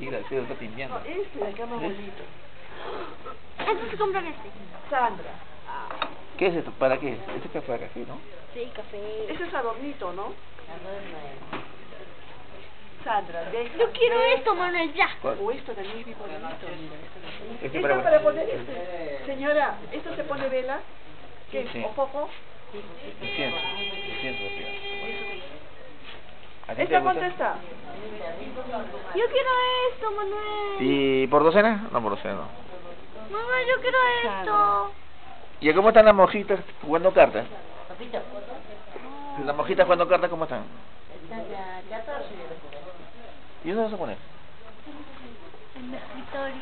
El cielo está timbiando. No, este de acá más bonito. Entonces compran este. Sandra. ¿Qué es esto? ¿Para qué? Este es para café, ¿no? Sí, café. Ese es adornito, ¿no? Sandra, deja. Yo quiero deja. esto, Manuel, ya. ¿Cuál? O esto también es bien bonito. Esto, para- para poner este. Señora, ¿esto se pone vela? ¿Qué? Sí. ¿O. ¿A ti te ¿Esta cuánto está? Yo quiero esto, Manuel. ¿Y por docena? No, por docena no. Manuel, yo quiero esto. ¿Y cómo están las mojitas jugando cartas? ¿Las mojitas jugando cartas cómo están? ¿Y dónde vas a poner? En mi escritorio.